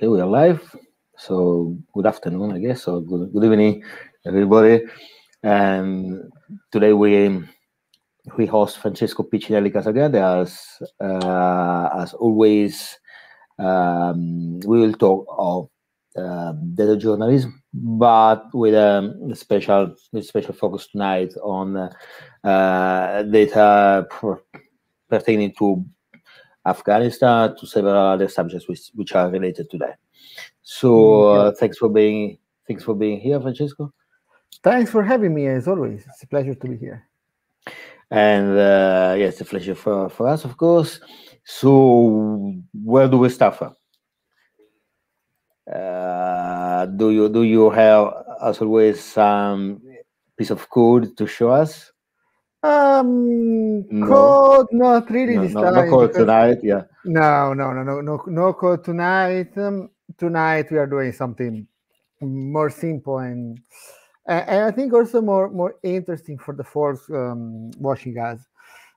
Okay, we are live. So good afternoon, I guess, or good, good evening, everybody. And today we we host Francesco Piccinelli Casagrande as uh, as always. Um, we will talk of uh, data journalism, but with a special with special focus tonight on uh, data pertaining to Afghanistan to several other subjects which, which are related to that. So mm, uh, thanks for being thanks for being here, Francesco. Thanks for having me as always. It's a pleasure to be here. And uh, yeah, it's a pleasure for, for us, of course. So where do we start from? Uh, do you do you have as always some piece of code to show us? Um, no. code not really no, this no, time. No code tonight, yeah. No, no, no, no, no, no code tonight. Um, tonight we are doing something more simple and and I think also more more interesting for the folks um, watching us.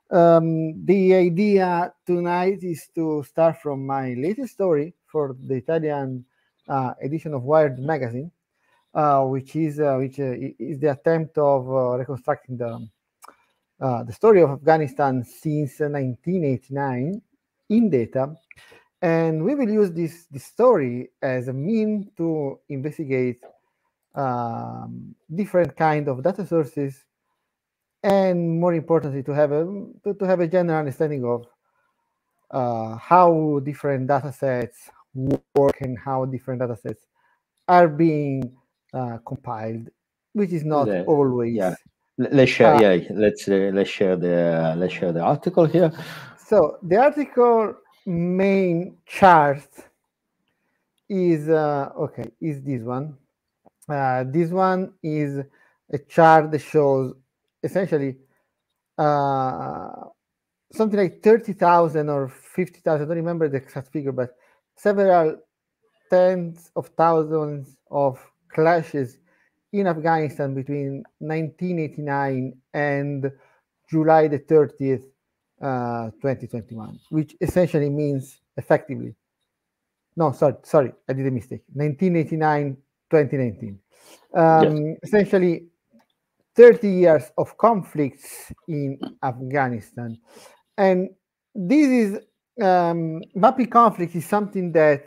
Um, the idea tonight is to start from my latest story for the Italian uh, edition of Wired magazine, uh, which is uh, which uh, is the attempt of uh, reconstructing the uh, the story of Afghanistan since 1989 in data. And we will use this, this story as a mean to investigate um, different kind of data sources and more importantly to have a to, to have a general understanding of uh, how different data sets work and how different data sets are being uh, compiled which is not always yeah let's share. Uh, yeah, let's uh, let's share the let's share the article here. So the article main chart is uh, okay. Is this one? Uh, this one is a chart that shows essentially uh, something like thirty thousand or fifty thousand. I don't remember the exact figure, but several tens of thousands of clashes in Afghanistan between 1989 and July the 30th, uh, 2021, which essentially means effectively, no, sorry, sorry, I did a mistake. 1989, 2019. Um, yes. Essentially, 30 years of conflicts in Afghanistan. And this is, um, mapping conflict is something that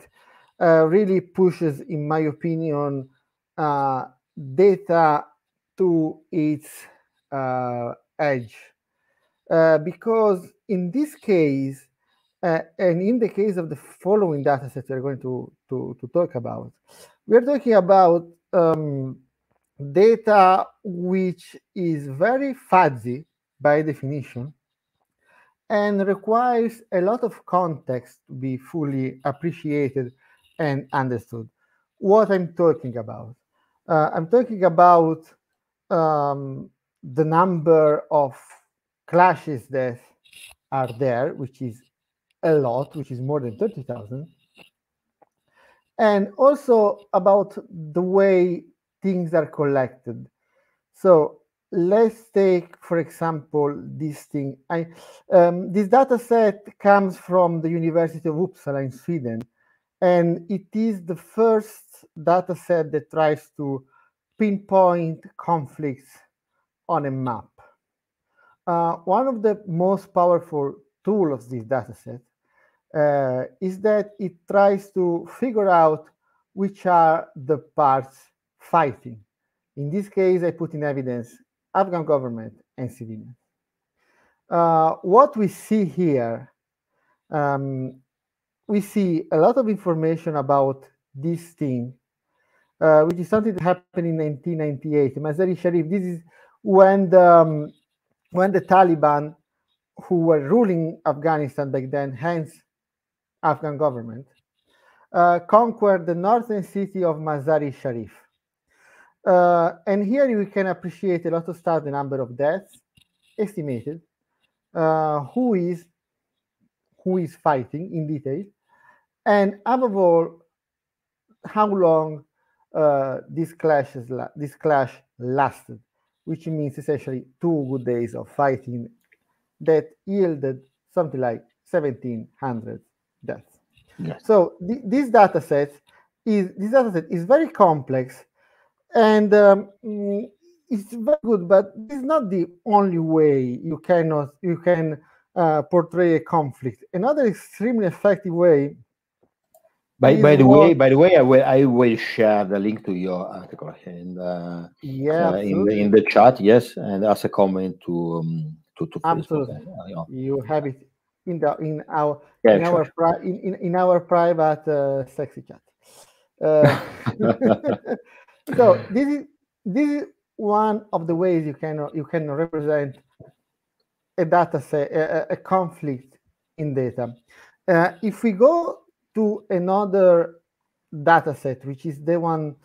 uh, really pushes, in my opinion, uh, data to its uh, edge. Uh, because in this case, uh, and in the case of the following data sets we're going to, to, to talk about, we're talking about um, data which is very fuzzy by definition and requires a lot of context to be fully appreciated and understood. What I'm talking about. Uh, I'm talking about um, the number of clashes that are there, which is a lot, which is more than 30,000. And also about the way things are collected. So let's take, for example, this thing. I, um, this data set comes from the University of Uppsala in Sweden, and it is the first data set that tries to pinpoint conflicts on a map. Uh, one of the most powerful tools of this data set uh, is that it tries to figure out which are the parts fighting. In this case, I put in evidence Afghan government and civilians. Uh, what we see here, um, we see a lot of information about this thing uh, which is something that happened in 1998. Mazar-e Sharif, this is when the, um, when the Taliban, who were ruling Afghanistan back then, hence Afghan government, uh, conquered the northern city of Mazar-e Sharif. Uh, and here you can appreciate a lot of stuff, the number of deaths estimated, uh, who is who is fighting in detail, and above all, how long uh, this clash this clash lasted, which means essentially two good days of fighting that yielded something like 1,700 deaths. Yes. So th these data sets is this data set is very complex and um, mm, it's very good, but it's not the only way you cannot you can uh, portray a conflict. Another extremely effective way. By, by the way, by the way, I will I will share the link to your article in the yeah uh, in the in the chat. Yes, and as a comment to um, to to absolutely. Facebook. You have it in the in our yeah, in sure. our pri- in, in, in our private uh, sexy chat. Uh, so this is this is one of the ways you can you can represent a data set a, a conflict in data. Uh, if we go to another data set, which is the one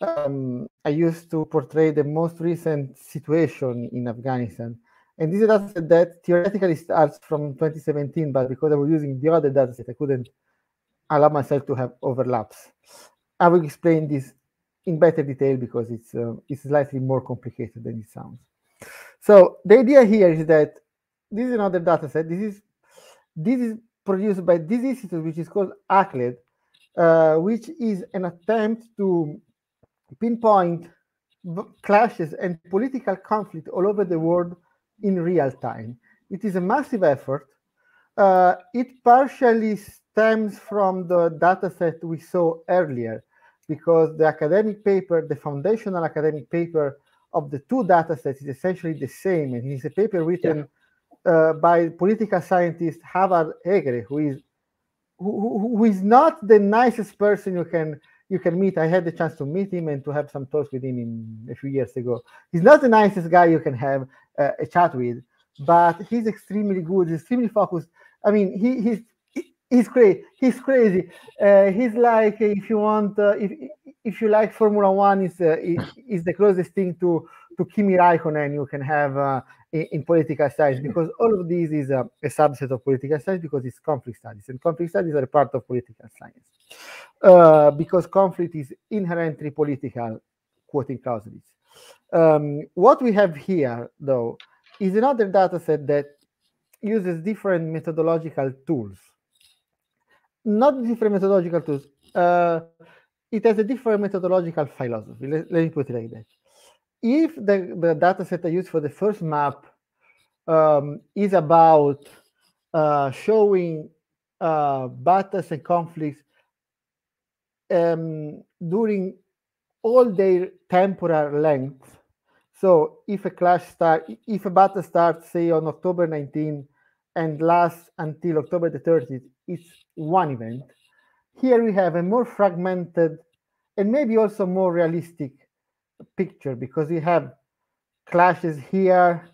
um, I used to portray the most recent situation in Afghanistan. And this is a data set that theoretically starts from 2017, but because I was using the other data set, I couldn't allow myself to have overlaps. I will explain this in better detail because it's uh, it's slightly more complicated than it sounds. So the idea here is that this is another data set. This is this is produced by this institute, which is called ACLED, uh, which is an attempt to pinpoint clashes and political conflict all over the world in real time. It is a massive effort. Uh, it partially stems from the data set we saw earlier, because the academic paper, the foundational academic paper of the two data sets is essentially the same. And it's a paper written yeah. Uh, by political scientist Havard Hegre, who is who, who is not the nicest person you can you can meet. I had the chance to meet him and to have some talks with him in a few years ago. He's not the nicest guy you can have uh, a chat with, but he's extremely good, extremely focused. I mean, he, he's he's crazy. He's crazy. Uh, he's like if you want, uh, if if you like Formula One, is uh, is the closest thing to to Kimi Raikkonen you can have uh, in, in, political science because all of this is a, a, subset of political science because it's conflict studies and conflict studies are a part of political science uh, because conflict is inherently political, quoting Clausewitz. Um, what we have here, though, is another data set that uses different methodological tools not different methodological tools. Uh, it has a different methodological philosophy. Let, let, me put it like that. If the, the data set I use for the first map um, is about uh, showing uh, battles and conflicts um, during all their temporal length. So if a clash start, if a battle starts, say on October 19 and lasts until October the 30th, it's one event. Here we have a more fragmented and maybe also more realistic picture because we have clashes here,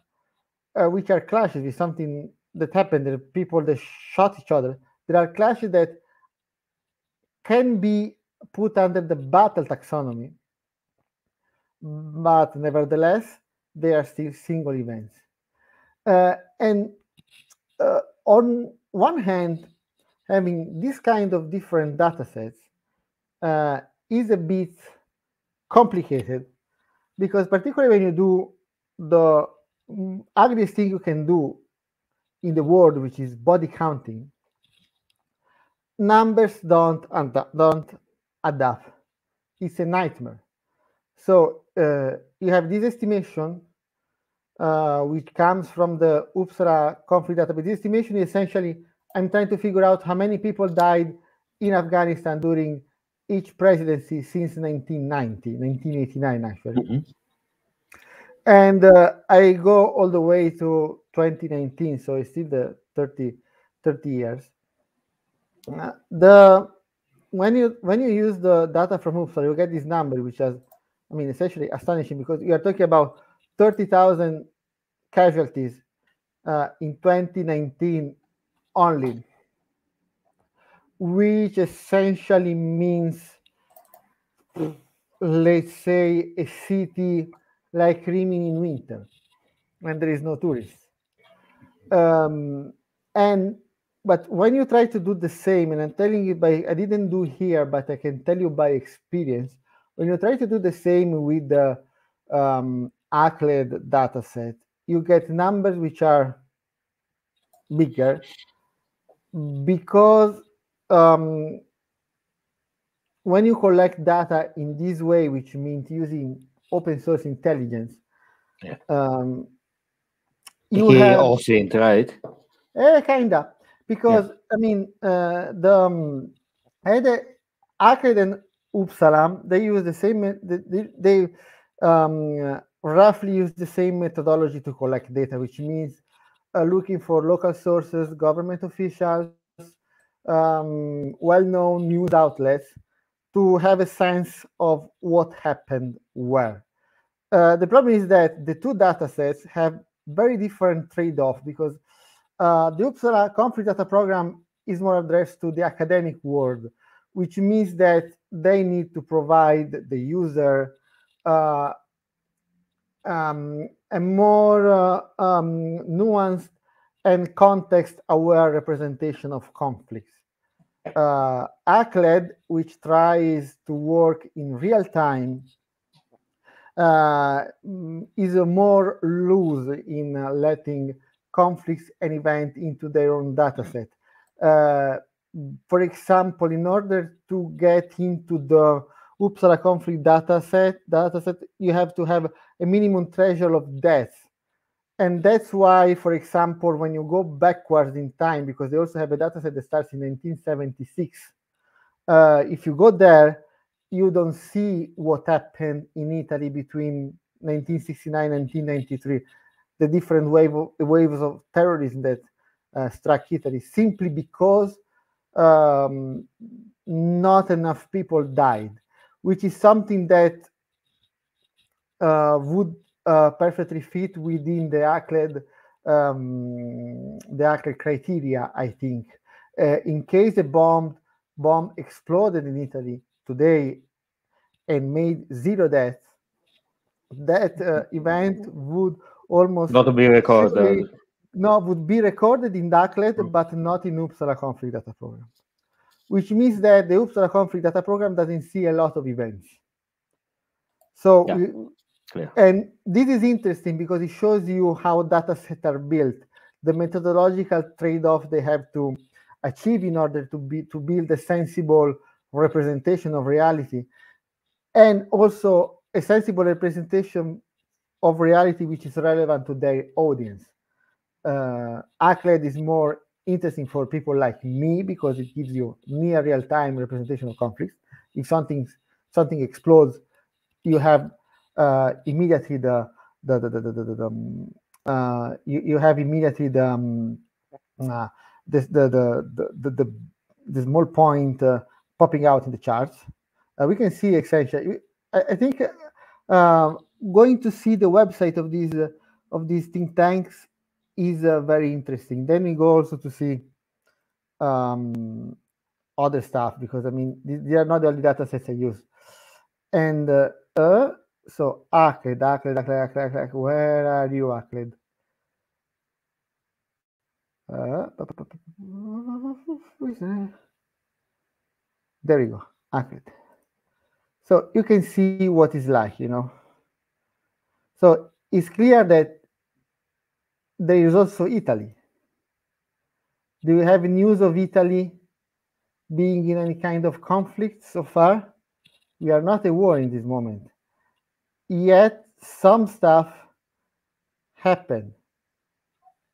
uh, which are clashes with something that happened, the people that shot each other. There are clashes that can be put under the battle taxonomy, but nevertheless, they are still single events. Uh, and uh, on one hand, having this kind of different data sets uh, is a bit complicated because particularly when you do the mm, ugliest thing you can do in the world, which is body counting, numbers don't don't add up. It's a nightmare. So uh, you have this estimation, uh, which comes from the Uppsala conflict database. This estimation is essentially I'm trying to figure out how many people died in Afghanistan during each presidency since 1990, 1989, actually. Mm-hmm. And uh, I go all the way to 2019, so it's still the 30, 30 years. Uh, the when you when you use the data from Uppsala, you get this number, which is, I mean, essentially astonishing because you are talking about 30,000 casualties uh, in 2019 only, which essentially means, let's say, a city like Rimini in winter when there is no tourists. Um, and but when you try to do the same, and I'm telling you by I didn't do here, but I can tell you by experience, when you try to do the same with the um, ACLED data set, you get numbers which are bigger because um, when you collect data in this way, which means using open source intelligence, Yeah. um, you AKA have OSINT, right? Eh, kinda, because I mean, uh, the um, Ede, ACLED and Uppsala, they use the same. They, they, um, roughly use the same methodology to collect data, which means uh, looking for local sources, government officials, um, well-known news outlets, to have a sense of what happened where. Uh, the problem is that the two data sets have very different trade-off because uh, the Uppsala conflict data program is more addressed to the academic world, which means that they need to provide the user uh, um, a more uh, um, nuanced and context-aware representation of conflicts. Uh, ACLED, which tries to work in real time, uh, is more loose in uh, letting conflicts and events into their own dataset. Uh, for example, in order to get into the Uppsala conflict dataset, dataset, you have to have a minimum threshold of deaths. And that's why, for example, when you go backwards in time, because they also have a dataset that starts in 1976, uh, if you go there, you don't see what happened in Italy between 1969 and 1993, the different wave of, waves of terrorism that uh, struck Italy, simply because um, not enough people died, which is something that uh, would uh, perfectly fit within the ACLED um, the ACLED criteria, I think. Uh, in case a bomb bomb exploded in Italy today and made zero deaths, that uh, event would almost Not be recorded. no, would be recorded in the ACLED, Mm. but not in Uppsala conflict data program, which means that the Uppsala conflict data program doesn't see a lot of events. So, Yeah. we- Clear. and this is interesting because it shows you how data sets are built, the methodological trade-off they have to achieve in order to be to build a sensible representation of reality, and also a sensible representation of reality which is relevant to their audience. Uh, ACLED is more interesting for people like me because it gives you near real-time representation of conflicts. If something something explodes, you have uh, immediately the the the the, the, the, the, um, uh, you, you have immediately the um, uh, the, the, the, the, the, the, small point uh, popping out in the charts. Uh, we can see essentially. I, I think uh, going to see the website of these uh, of these think tanks is uh, very interesting. Then we go also to see um, other stuff because I mean th- they are not the only data sets I use. And uh, uh, so Acled, Acled, Acled, Acled, Acled, where are you, Acled? Uh, there we go, Acled. So you can see what it's like, you know. So it's clear that there is also Italy. Do you have news of Italy being in any kind of conflict so far? We are not at war in this moment. Yet some stuff happened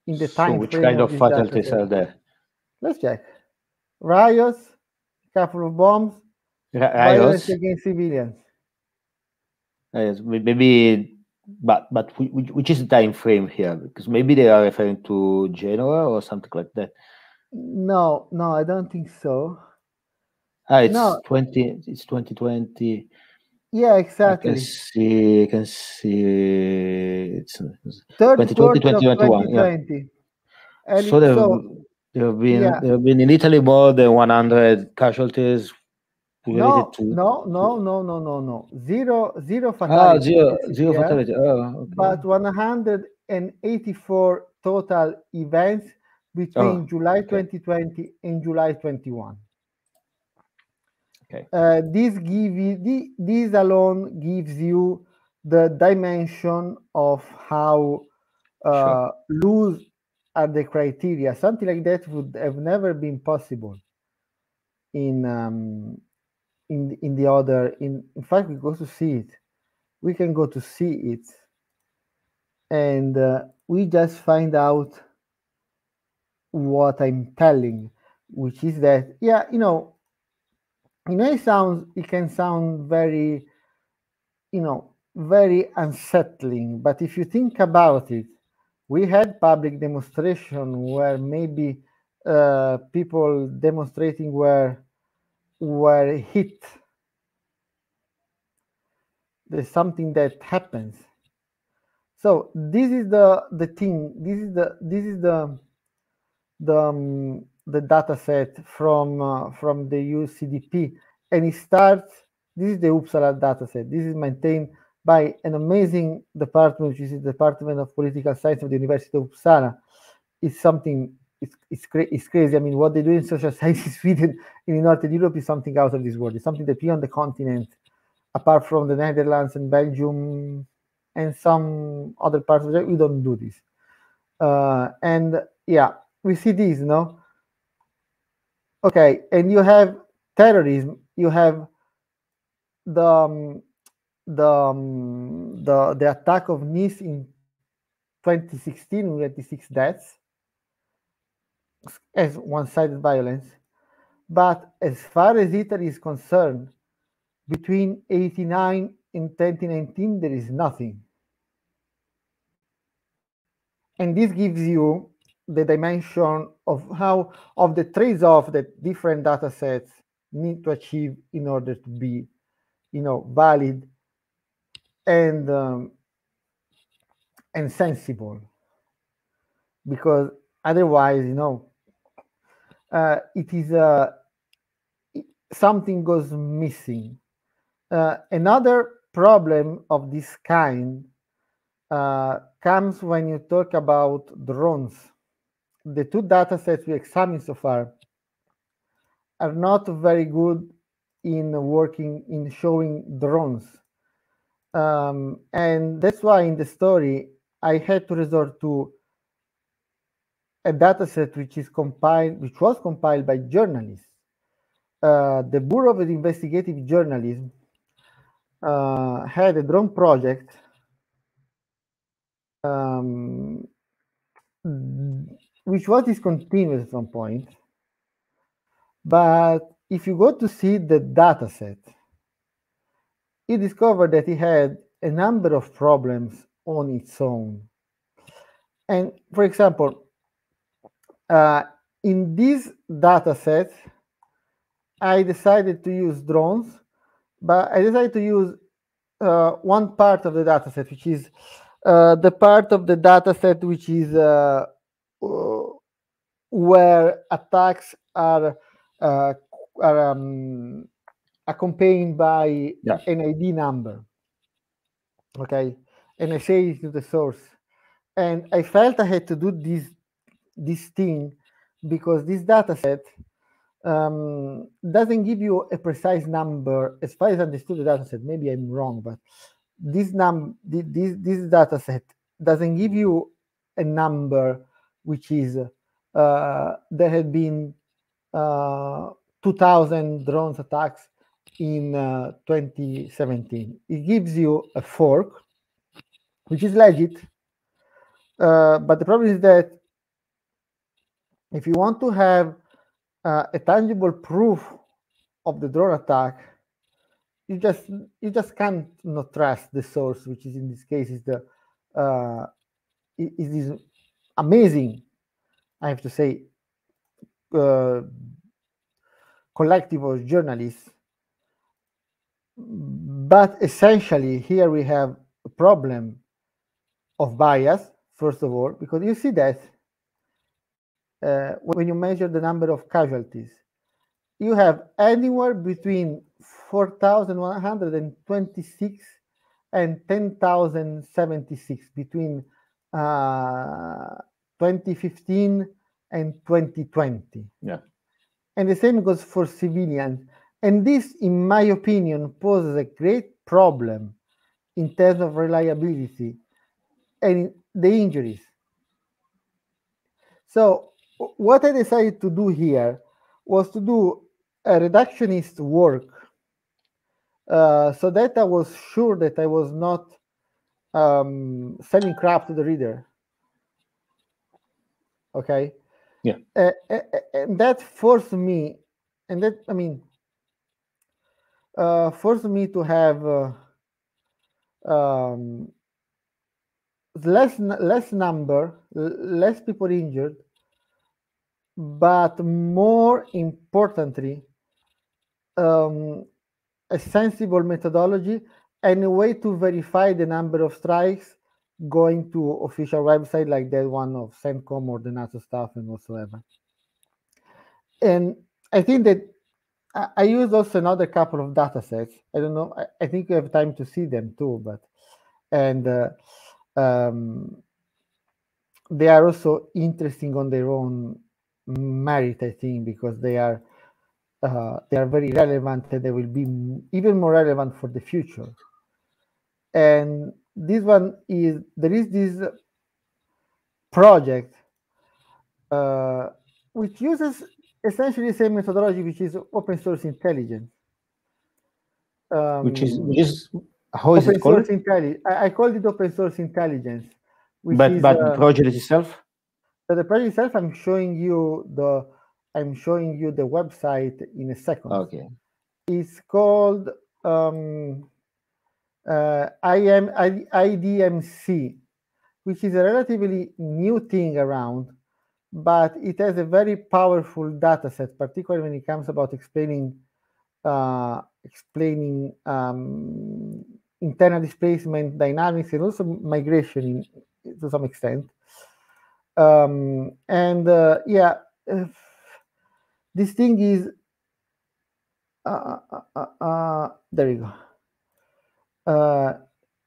in the So time which frame kind of this fatalities are there? Let's check. Riots, couple of bombs, Ri- violence Riots? against civilians. Yes, maybe, but but which, which is the time frame here? Because maybe they are referring to Genoa or something like that. No, no, I don't think so. Ah, it's No. twenty. It's twenty twenty. Yeah, exactly. can see. I can see. It's Third 2020, quarter of 2021, yeah. And so there, so there have been yeah. there have been in Italy more than one hundred casualties related no, to no, no, no, no, no, no. Zero, zero ah fatalities. zero this zero year, fatality. Oh, okay. But 184 total events between Oh, July okay. 2020 and July 21. Okay. Uh, this give you, this alone gives you the dimension of how uh, loose are the criteria. Something like that would have never been possible in um, in in the other in in fact we go to see it we can go to see it and uh, we just find out what i'm telling which is that yeah you know you know it sounds it can sound very you know very unsettling but if you think about it we had public demonstration where maybe uh, people demonstrating were were hit. There's something that happens. So this is the the thing this is the this is the the um, the data set from uh, from the UCDP and it starts this is the Uppsala data set this is maintained by an amazing department which is the Department of Political Science of the University of Uppsala. It's something it's it's, cra- it's crazy. I mean what they do in social science in Sweden in Northern Europe is something out of this world. It's something that we on the continent apart from the Netherlands and Belgium and some other parts of it, we don't do this. Uh, and yeah, we see this, no? Okay, and you have terrorism, you have the um, the, um, the the attack of Nice in 2016 with 86 deaths as one-sided violence. But as far as Italy is concerned, between 89 and 2019 there is nothing and this gives you the dimension of how of the trades-off that different data sets need to achieve in order to be you know valid and um, and sensible because otherwise you know uh, it is uh, something goes missing uh, another problem of this kind uh, comes when you talk about drones. The two data sets we examined so far are not very good in working in showing drones. Um, and that's why in the story I had to resort to a data set which is compiled, which was compiled by journalists. Uh, the Bureau of Investigative Journalism uh, had a drone project um, which was discontinued at some point. But if you go to see the data set, you discover that it had a number of problems on its own. And for example, uh, in this data set, I decided to use drones, but I decided to use uh, one part of the data set, which is uh, the part of the data set which is uh, where attacks are uh, are um, accompanied by Yeah. an ID number. Okay, and I say it to the source, and I felt I had to do this this thing because this data set um, doesn't give you a precise number as far as I understood the data set. Maybe I'm wrong, but this num this this data set doesn't give you a number which is there had been uh, 2000 drones attacks in uh, 2017 it gives you a fork which is legit uh, but the problem is that if you want to have uh, a tangible proof of the drone attack you just you just can't not trust the source which is in this case is the uh is this amazing i have to say uh, collective of journalists but essentially here we have a problem of bias first of all because you see that uh, when you measure the number of casualties you have anywhere between 4,126 and 10,076 between uh, 2015 and 2020. Yeah. And the same goes for civilians. And this, in my opinion, poses a great problem in terms of reliability and the injuries. So, what I decided to do here was to do a reductionist work uh, so that I was sure that I was not um, selling crap to the reader. Okay. Yeah. Uh, and that forced me, and that I mean, uh, forced me to have uh, um, less less number, less people injured, but more importantly, um, a sensible methodology and a way to verify the number of strikes going to official website like that one of CENTCOM or the NATO stuff and whatsoever. And I think that I, I used also another couple of data sets. I don't know. I, I think we have time to see them too, but and uh, um, they are also interesting on their own merit, I think, because they are uh, they are very relevant and they will be even more relevant for the future. And this one is there is this project uh, which uses essentially the same methodology, which is open source intelligence. Um, which is which is how is open it called? Source intelli- I, I called it open source intelligence. but is, but uh, the project itself. So the project itself, I'm showing you the I'm showing you the website in a second. Okay. It's called um, uh, IM, IDMC, which is a relatively new thing around, but it has a very powerful data set, particularly when it comes about explaining uh, explaining um, internal displacement dynamics and also migration in, to some extent. Um, and uh, yeah, this thing is uh, uh, uh, there you go. Uh,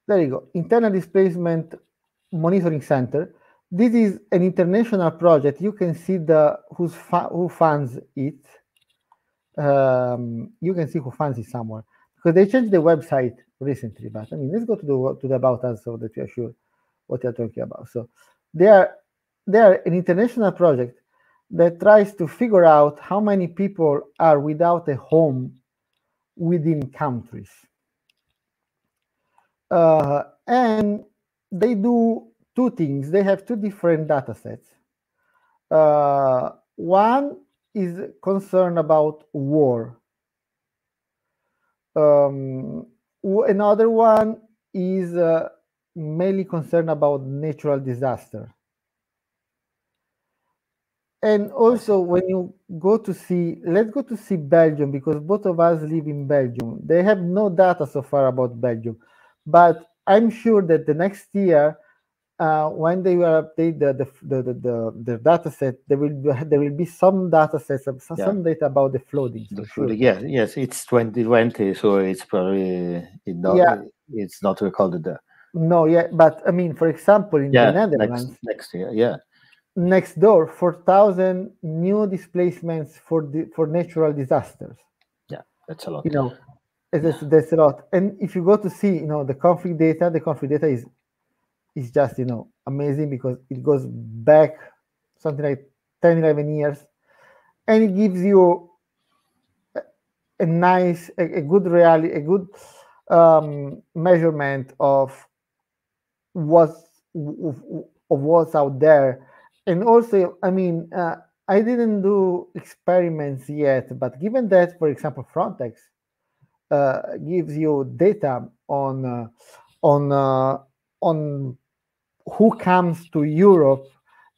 there you go. Internal displacement monitoring center. This is an international project. You can see the who's who funds it. Um, you can see who funds it somewhere because they changed the website recently. But I mean, let's go to the to the about us so that we are sure what you're talking about. So they are they are an international project that tries to figure out how many people are without a home within countries. Uh, and they do two things. They have two different data sets. Uh, one is concerned about war. Um, another one is uh, mainly concerned about natural disaster and also when you go to see let's go to see belgium because both of us live in belgium they have no data so far about belgium but i'm sure that the next year uh, when they will update the the, the, the, the, the data set there will be, there will be some data sets some, yeah. some data about the flooding the flooding sure. yeah yes it's 2020 so it's probably it not, yeah. it's not recorded there no yeah but i mean for example in yeah, the netherlands next, next year yeah next door 4000 new displacements for the for natural disasters yeah that's a lot you know that's, that's a lot. And if you go to see you know the conflict data the conflict data is is just you know amazing because it goes back something like 10 11 years. And it gives you a, a nice a, a, good reality a good um, measurement of what's of, of what's out there. And also, I mean, uh, I didn't do experiments yet, but given that, for example, Frontex gives you data on uh, on uh, on who comes to Europe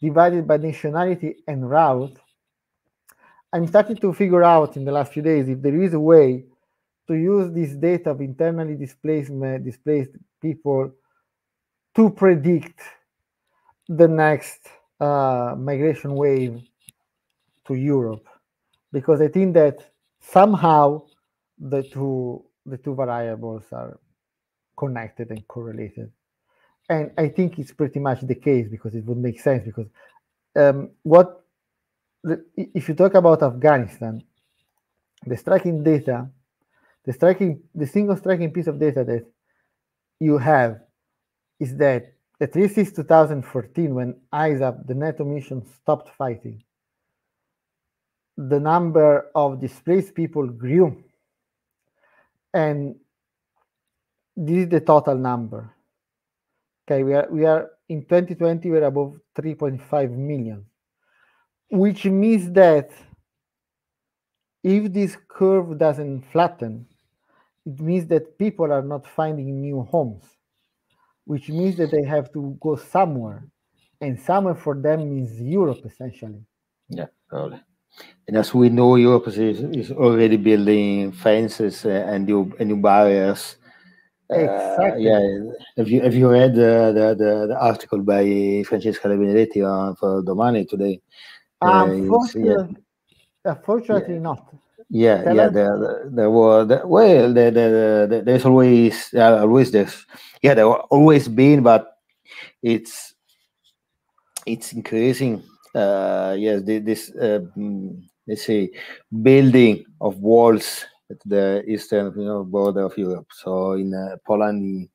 divided by nationality and route, I'm starting to figure out in the last few days if there is a way to use this data of internally displaced displaced people to predict the next uh, migration wave to Europe, because I think that somehow the two the two variables are connected and correlated, and I think it's pretty much the case because it would make sense because um, what if you talk about Afghanistan, the striking data, the striking the single striking piece of data that you have is that at least since 2014, when ISAF, the NATO mission, stopped fighting, the number of displaced people grew. And this is the total number. Okay, we are we are in 2020 we're above 3.5 million, which means that if this curve doesn't flatten, it means that people are not finding new homes, which means that they have to go somewhere, and somewhere for them means Europe essentially. Yeah, probably. And as we know, Europe is, is already building fences uh, and new and new barriers Exactly. Uh, yeah. Have you have you read the the, the, the article by Francesca De Benedetti on for Domani today? Uh, unfortunately, yeah. unfortunately yeah. not. Yeah, Tell yeah. There, there were the, well, there, there, there, there's always uh, always this. Yeah, there always been, but it's it's increasing. Uh, yes, this uh, let's say building of walls at the eastern you know, border of Europe. So in uh, Poland,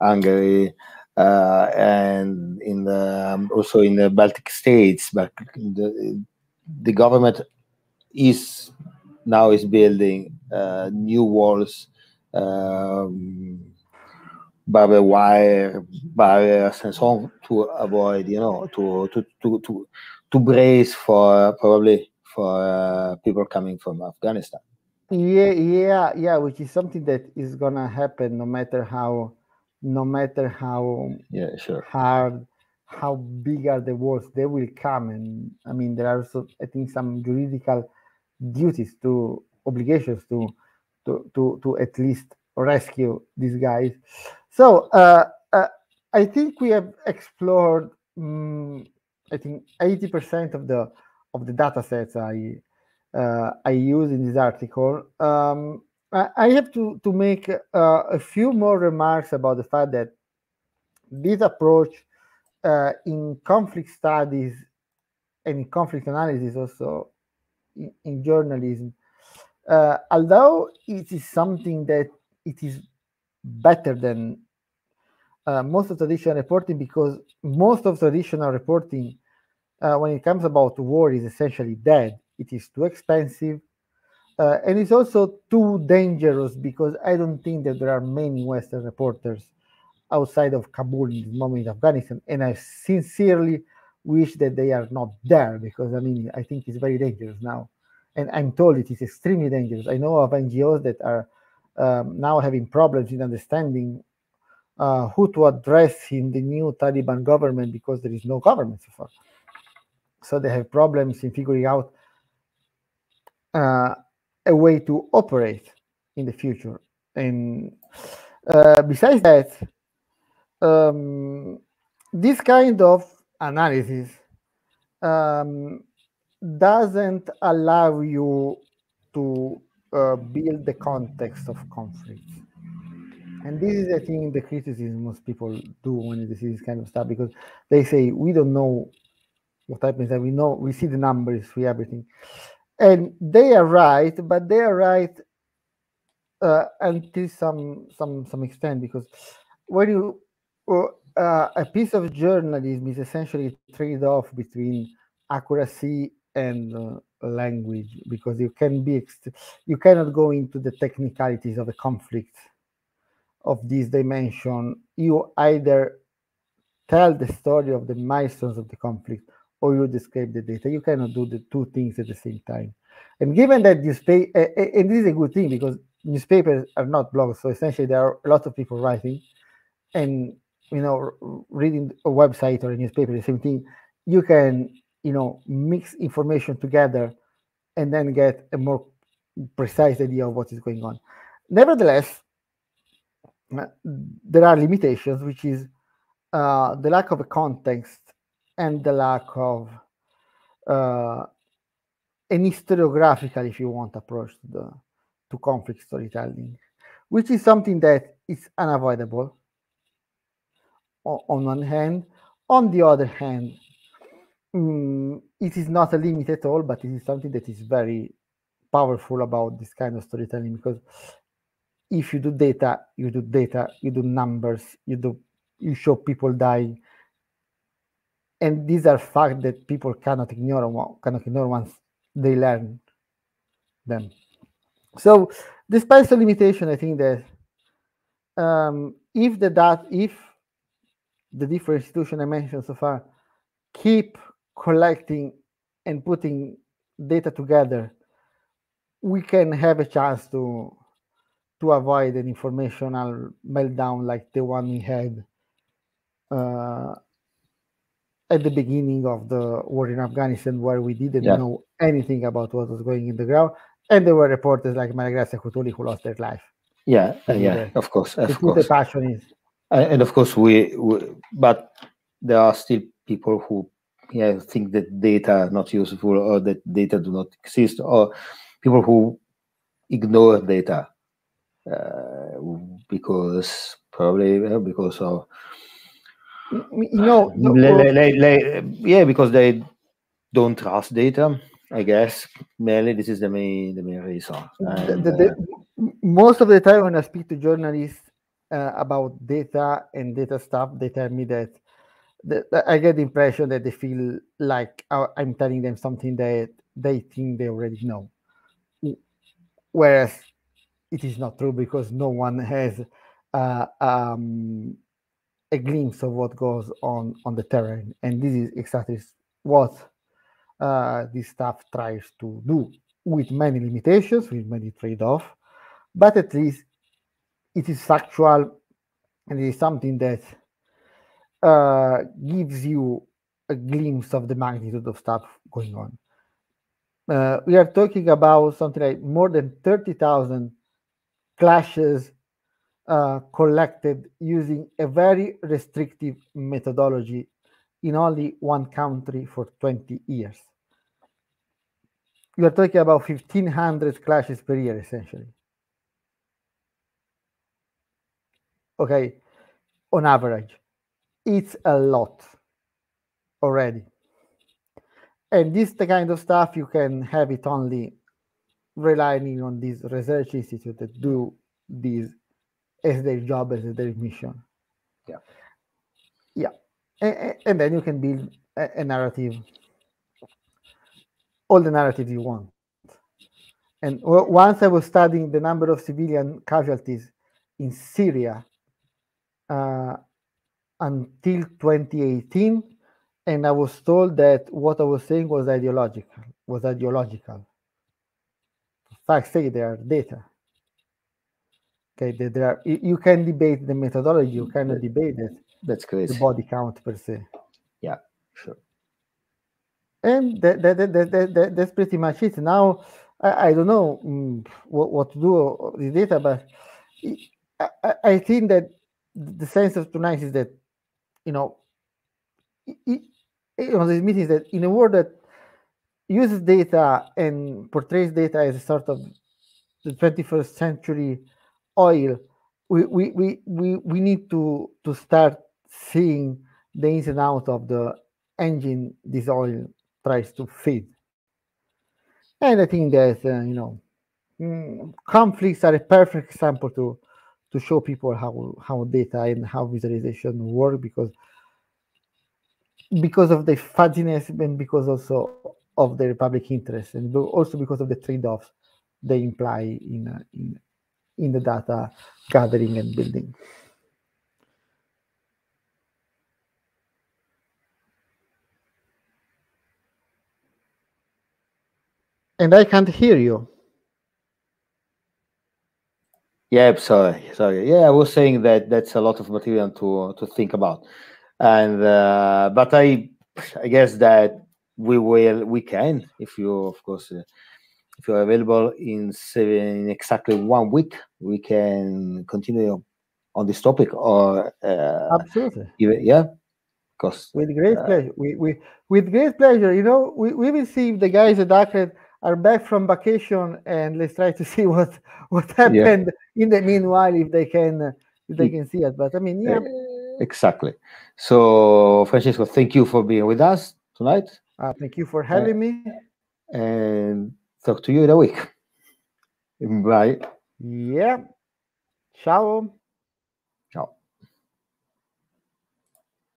Hungary, uh, and in the, um, also in the Baltic states. But the, the government is now is building uh, new walls, um, barbed wire barriers, and so on to avoid, you know, to to to to, to brace for probably for uh, people coming from Afghanistan. Yeah, yeah, yeah, which is something that is gonna happen no matter how, no matter how yeah, sure. hard, how big are the walls, they will come. And I mean, there are also, I think, some juridical duties to obligations to to to to at least rescue these guys. So uh, uh, I think we have explored. Um, I think eighty percent of the of the data sets I uh, I use in this article. Um, I, I, have to, to make uh, a few more remarks about the fact that this approach uh, in conflict studies and in conflict analysis also in, in journalism, uh, although it is something that it is better than uh, most of traditional reporting because most of traditional reporting uh, when it comes about war is essentially dead. It is too expensive, uh, and it's also too dangerous because I don't think that there are many Western reporters outside of Kabul in this moment in Afghanistan, and I sincerely wish that they are not there because I mean I think it's very dangerous now, and I'm told it is extremely dangerous. I know of NGOs that are um, now having problems in understanding uh, who to address in the new Taliban government because there is no government so far. So they have problems in figuring out uh, a way to operate in the future. And uh, besides that, um, this kind of analysis um, doesn't allow you to uh, build the context of conflict. And this is, I think, the criticism most people do when they see this kind of stuff because they say we don't know what happens, and we know we see the numbers, we everything. And they are right, but they are right uh, until some some some extent because when you uh, a piece of journalism is essentially a trade-off between accuracy and uh, language because you can be you cannot go into the technicalities of a conflict of this dimension you either tell the story of the milestones of the conflict or you describe the data. You cannot do the two things at the same time. And given that newspaper, and this is a good thing because newspapers are not blogs, so essentially there are a lot of people writing, and you know, reading a website or a newspaper, the same thing. You can, you know, mix information together, and then get a more precise idea of what is going on. Nevertheless, there are limitations, which is uh, the lack of a context and the lack of uh, an historiographical, if you want, approach to the to conflict storytelling, which is something that is unavoidable on one hand. On the other hand, um, it is not a limit at all, but it is something that is very powerful about this kind of storytelling because if you do data, you do data, you do numbers, you do you show people dying, and these are facts that people cannot ignore cannot ignore once they learn them. So despite the limitation i think that um, if the that if the different institutions I mentioned so far keep collecting and putting data together, we can have a chance to to avoid an informational meltdown like the one we had uh, at the beginning of the war in Afghanistan, where we didn't yeah. know anything about what was going in the ground, and there were reporters like Maria Grazia Cutuli who lost their life. Yeah, uh, yeah, of course, of course. The passion is, and of course we, we, but there are still people who yeah think that data are not useful or that data do not exist, or people who ignore data uh, because probably because of you know, yeah, because they don't trust data. I guess mainly this is the main the main reason. And, the, the, uh, most of the time when I speak to journalists uh, about data and data stuff, they tell me that, that I get the impression that they feel like I'm telling them something that they think they already know, whereas it is not true because no one has uh, um, a glimpse of what goes on on the terrain, and this is exactly what uh, this stuff tries to do with many limitations, with many trade-offs, but at least it is factual and it is something that uh, gives you a glimpse of the magnitude of stuff going on. Uh, we are talking about something like more than 30,000 clashes uh, collected using a very restrictive methodology in only one country for 20 years. You are talking about 1,500 clashes per year, essentially. Okay, on average, it's a lot already. And this the kind of stuff you can have it only relying on these research institutes that do these as their job, as their mission. Yeah. Yeah. And, and then you can build a, a narrative, all the narrative you want. And once I was studying the number of civilian casualties in Syria uh, until 2018, and I was told that what I was saying was ideological, was ideological. Facts say there are data. Okay, there are you can debate the methodology, you cannot debate it. That's crazy. The body count per se. Yeah, sure. And that, that, that, that, that that's pretty much it. Now, I, I don't know um, what, what to do with the data, but I, I think that the sense of tonight is that, you know, it, it, on these meetings that in a world that uses data and portrays data as a sort of the 21st century oil, we, we, we, we, we need to, to start seeing the ins and outs of the engine this oil tries to feed. And I think that, uh, you know, mm, conflicts are a perfect example to, to show people how, how data and how visualization work because because of the fuzziness and because also of the public interest and also because of the trade-offs they imply in, in in the data gathering and building. And I can't hear you. Yeah, sorry, sorry. Yeah, I was saying that that's a lot of material to to think about, and uh, but I I guess that we will we can if you of course uh, if you're available in seven, in exactly one week, we can continue on this topic. Or uh, absolutely, even, yeah, because with great uh, pleasure. We, we with great pleasure. You know, we we will see if the guys at ACLED are back from vacation, and let's try to see what what happened yeah. in the meanwhile. If they can, if they can see it. But I mean, yeah. Exactly. So, Francesco, thank you for being with us tonight. Uh, thank you for having me. And Talk to you in a week. Bye. Yeah. Ciao.